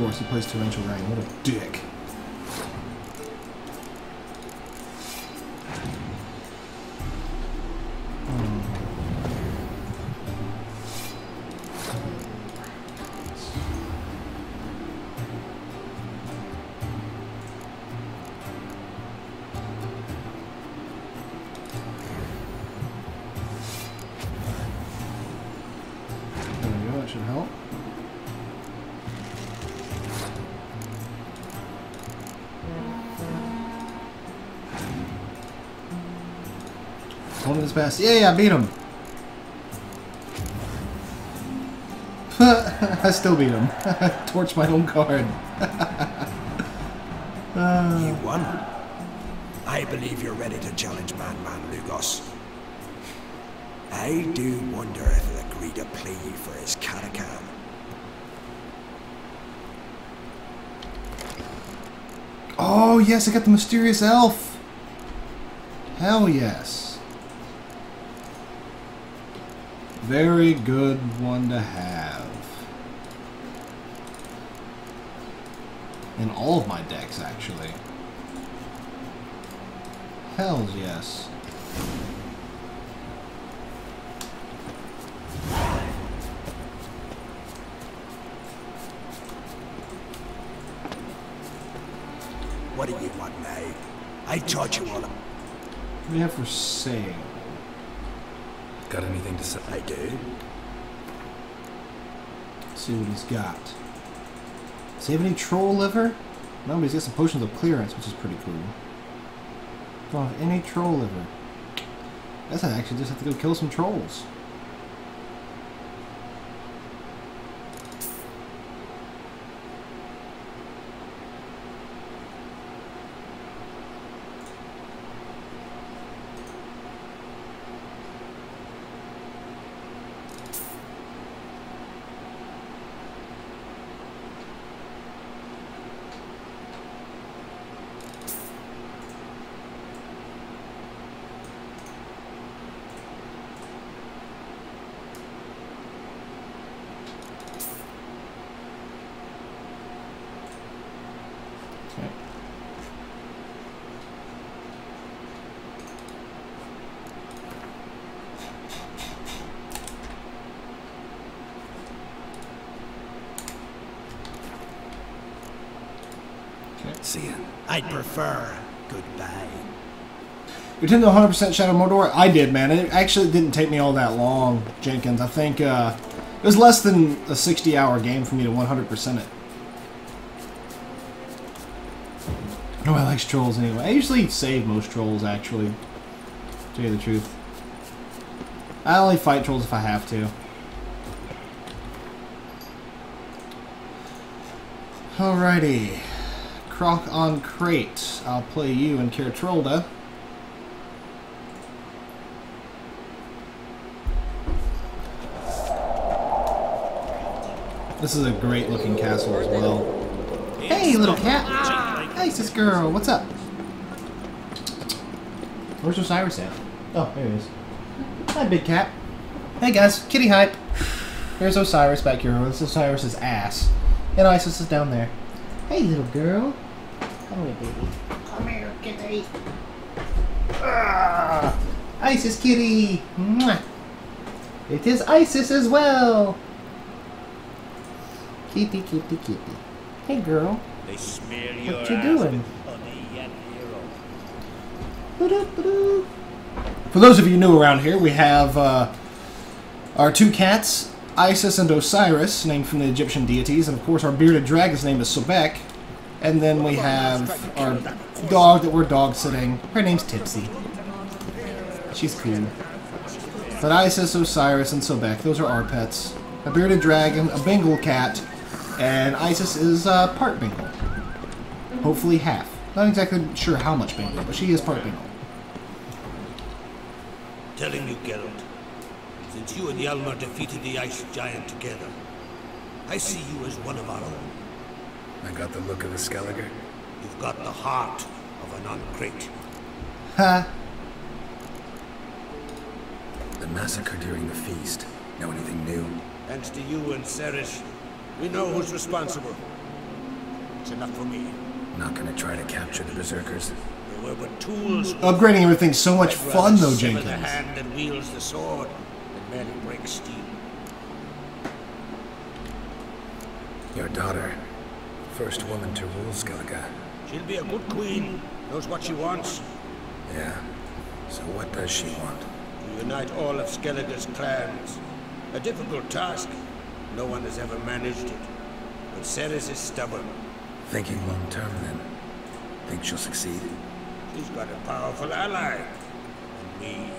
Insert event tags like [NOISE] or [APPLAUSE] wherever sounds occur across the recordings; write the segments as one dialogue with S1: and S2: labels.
S1: course, he plays Torrential Rain. What a dick. Hmm. There we go, that should help. One of his best. Yeah, yeah, I beat him. [LAUGHS] I still beat him. [LAUGHS] Torch my own card. [LAUGHS]
S2: Uh, you won. I believe you're ready to challenge Madman Lugos. I do wonder if he'll agree to play you for his catacomb.
S1: Oh, yes, I got the mysterious elf. Hell yes. Very good one to have. In all of my decks, actually. Hells yes.
S2: What do you want now? I taught you all.
S1: What do you have for saying?
S3: Got anything to say?
S2: I do.
S1: see what he's got. Does he have any troll liver? No, but he's got some potions of clearance, which is pretty cool. Don't have any troll liver. Guess I actually just have to go kill some trolls.
S2: See ya. I'd prefer goodbye.
S1: You tend to 100% Shadow Mordor? I did, man. It actually didn't take me all that long, Jenkins. I think uh, it was less than a 60-hour game for me to 100% it. Oh, I like trolls anyway. I usually save most trolls, actually. To tell you the truth. I only fight trolls if I have to. Alrighty. Crach an Craite. I'll play you in Kaer Trolde. This is a great looking castle as well. Hey, little cat! Hey, sis girl, what's up? Where's Osiris at? Oh, there he is. Hi, big cat. Hey guys, kitty hype. There's Osiris back here. This is Osiris's ass. And Isis is down there. Hey, little girl. Come here, baby. Come here, kitty. Ah, Isis kitty. Mwah. It is Isis as well. Kitty, kitty, kitty. Hey, girl.
S4: They smear your
S1: What you doing?
S4: with honey and hero.
S1: Ba-do-ba-do. For those of you new around here, we have uh, our two cats, Isis and Osiris, named from the Egyptian deities, and of course our bearded dragon's name is Sobek. And then we have our dog that we're dog sitting. Her name's Tipsy. She's cool. But Isis, Osiris, and Sobek, those are our pets. A bearded dragon, a Bengal cat, and Isis is uh, part Bengal. Hopefully half. Not exactly sure how much Bengal, but she is part Bengal.
S4: Telling you, Geralt, since you and Hjalmar defeated the ice giant together, I see you as one of our own.
S3: I got the look of a Skelliger.
S4: You've got the heart of an uncrate.
S1: Ha!
S3: The massacre during the feast. Know anything new?
S4: Thanks to you and Cerys, we know who's responsible. It's enough for me.
S3: Not gonna try to capture the berserkers.
S4: They were but tools.
S1: Upgrading everything's so much
S4: I'd
S1: fun, though,
S4: sever the hand that wields the sword than merely breaks steel.
S3: Your daughter. First woman to rule Skellige.
S4: She'll be a good queen. Knows what she wants.
S3: Yeah. So what does she want?
S4: To unite all of Skellige's clans. A difficult task. No one has ever managed it. But Cerys is stubborn.
S3: Thinking long term then. Think she'll succeed?
S4: She's got a powerful ally. In me.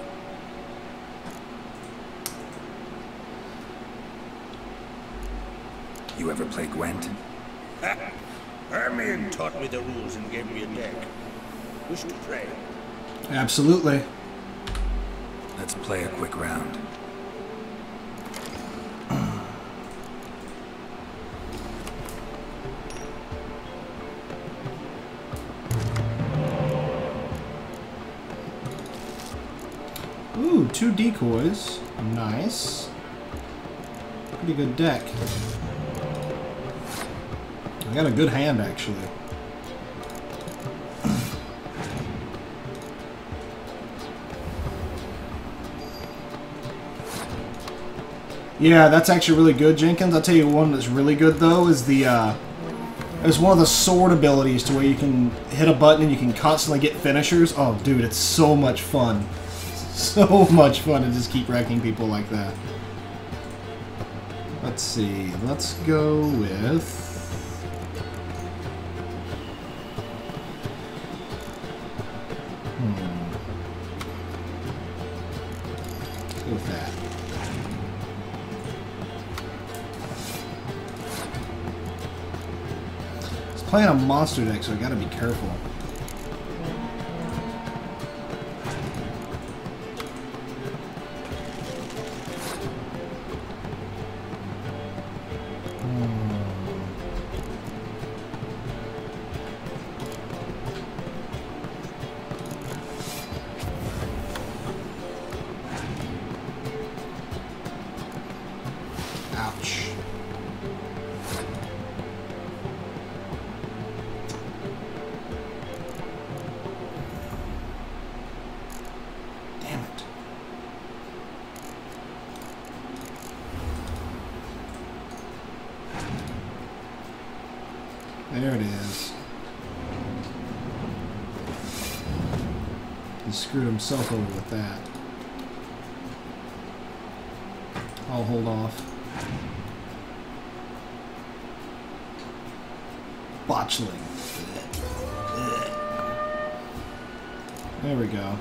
S3: You ever play Gwent?
S4: Hermione taught me the rules and gave me a deck. Wish to play.
S1: Absolutely.
S3: Let's play a quick round.
S1: Ooh, two decoys. Nice. Pretty good deck. I got a good hand, actually. Yeah, that's actually really good, Jenkins. I'll tell you one that's really good, though, is the, uh... There's one of the sword abilities to where you can hit a button and you can constantly get finishers. Oh, dude, it's so much fun. [LAUGHS] So much fun to just keep wrecking people like that. Let's see. Let's go with... playing a monster deck, so I gotta be careful. Hmm. Ouch. Screwed himself over with that. I'll hold off. Botchling. There we go.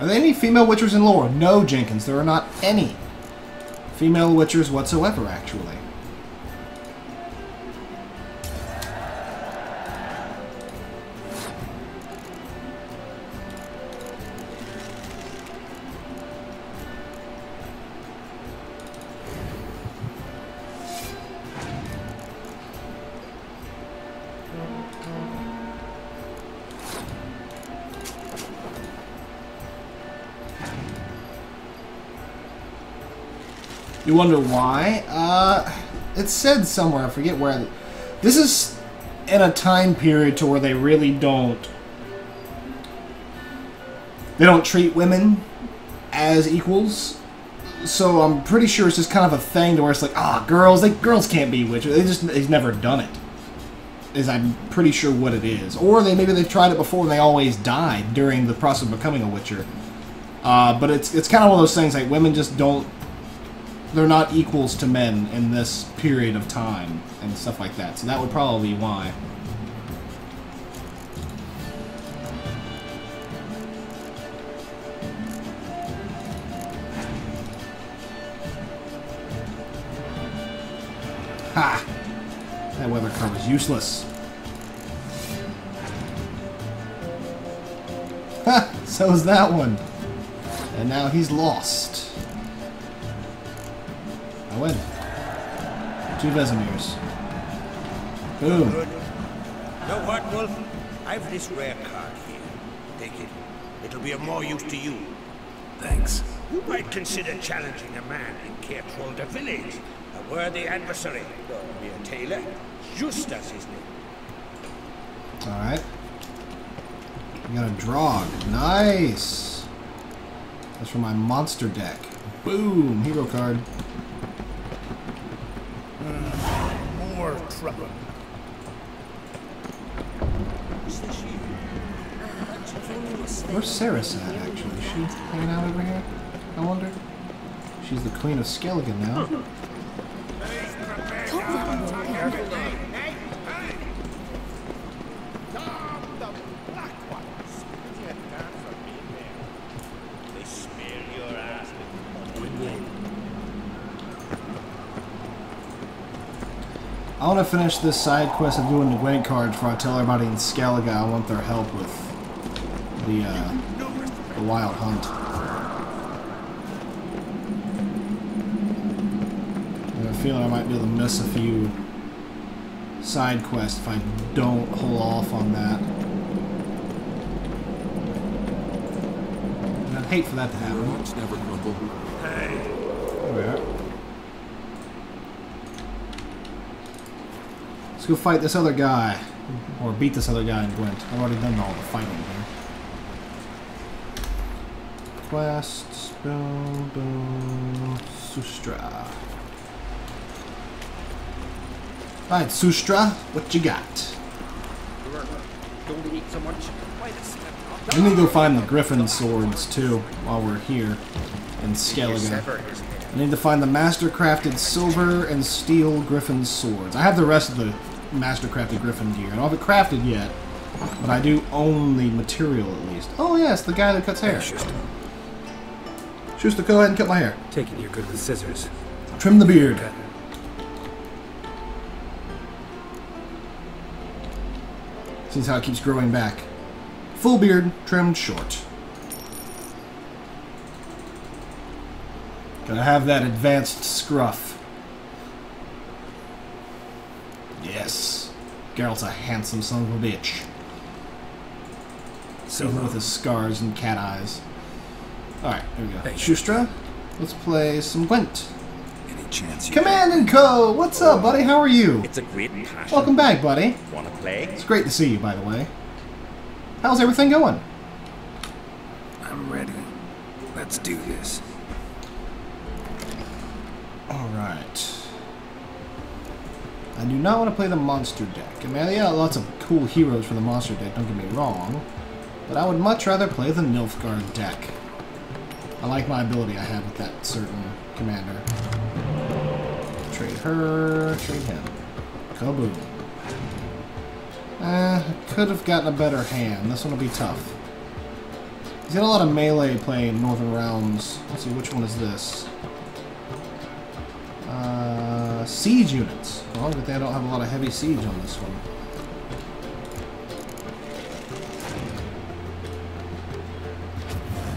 S1: Are there any female witchers in lore? No, Jenkins, there are not any female witchers whatsoever, actually. You wonder why? Uh, it said somewhere, I forget where. This is in a time period to where they really don't. They don't treat women as equals. So I'm pretty sure it's just kind of a thing to where it's like, ah, girls, they girls can't be witches. They just they've never done it. Is I'm pretty sure what it is, or they maybe they've tried it before and they always died during the process of becoming a witcher. Uh, but it's it's kind of one of those things like women just don't they're not equals to men in this period of time and stuff like that. So that would probably be why. Ha! That weather was useless. Ha! [LAUGHS] So is that one. And now he's lost. I win. Two Vesemirs. Boom.
S4: Good. Know what, Wolf? I've this rare card here. Take it. It'll be of more use to you.
S3: Thanks.
S4: You might consider challenging a man in Kaer Trolde village. A worthy adversary. Be a tailor. Justas his name.
S1: Alright. We got a Draug. Nice! That's from my monster deck. Boom! Hero card.
S4: More trouble.
S1: Where's Cerys at, actually? Is she hanging out over here? I wonder? She's the Queen of Skelligan now.
S4: They smear your ass with quinine.
S1: I want to finish this side quest of doing the Gwent cards before I tell everybody in Skellige I want their help with the, uh, the Wild Hunt. I have a feeling I might be able to miss a few side quests if I don't hold off on that. And I'd hate for that to happen.
S5: Never crumble.
S1: There we are. Let's go fight this other guy. Or beat this other guy in Gwent. I've already done all the fighting here. Quests. Boom, boom. Sustra. Alright, Sustra, what you got?
S6: Don't eat so much.
S1: We need to go find the Griffin swords too while we're here in Skellige. I need to find the master-crafted silver and steel griffin swords. I have the rest of the master-crafted griffin gear. I don't have it crafted yet, but I do own the material at least. Oh yes, the guy that cuts hair.
S3: Schuster,
S1: Schuster, go ahead and cut my hair.
S3: take it you're good with scissors.
S1: Trim the beard. See how it keeps growing back. Full beard, trimmed short. Gotta have that advanced scruff. Yes. Geralt's a handsome son of a bitch. Even with um, his scars and cat eyes. Alright, here we go.
S3: Hey.
S1: Shustra, let's play some Gwent.
S3: Any chance you
S1: Command and Co! What's up, oh. buddy? How are you?
S6: It's a great passion.
S1: Welcome back, buddy.
S6: Wanna play?
S1: It's great to see you, by the way. How's everything going?
S3: I'm ready. Let's do this.
S1: Alright. I do not want to play the monster deck. I mean, yeah, lots of cool heroes for the monster deck, don't get me wrong. But I would much rather play the Nilfgaard deck. I like my ability I have with that certain commander. Trade her, trade him. Kaboom. Eh, could have gotten a better hand. This one will be tough. He's got a lot of melee playing Northern Realms. Let's see, which one is this? Uh, siege units. Well, but they don't have a lot of heavy siege on this one.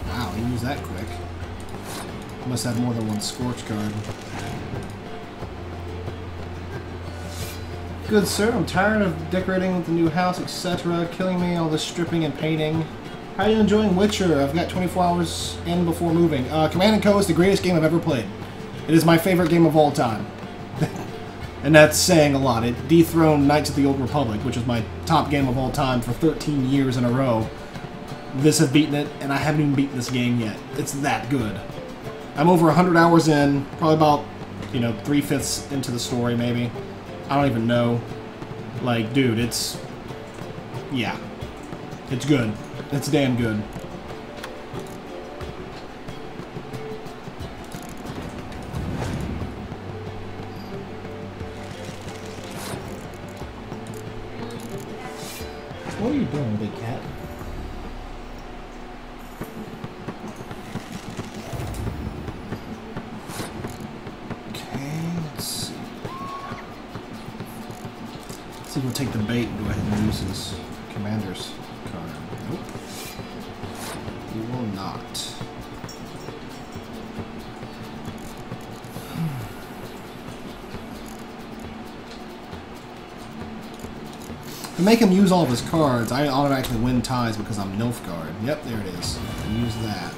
S1: Wow, he used that quick. Must have more than one Scorch card. Good sir, I'm tired of decorating with the new house, etc. Killing me, all this stripping and painting. How are you enjoying Witcher? I've got 24 hours in before moving. Uh, Command & Co. is the greatest game I've ever played. It is my favorite game of all time. And that's saying a lot. It dethroned Knights of the Old Republic, which was my top game of all time for 13 years in a row. This has beaten it, and I haven't even beaten this game yet. It's that good. I'm over 100 hours in, probably about, you know, three-fifths into the story, maybe. I don't even know. Like, dude, it's... Yeah. It's good. It's damn good. See if we'll take the bait and go ahead and use his commander's card. Nope. We will not. To make him use all of his cards, I automatically win ties because I'm Nilfgaard. Yep, there it is. I use that.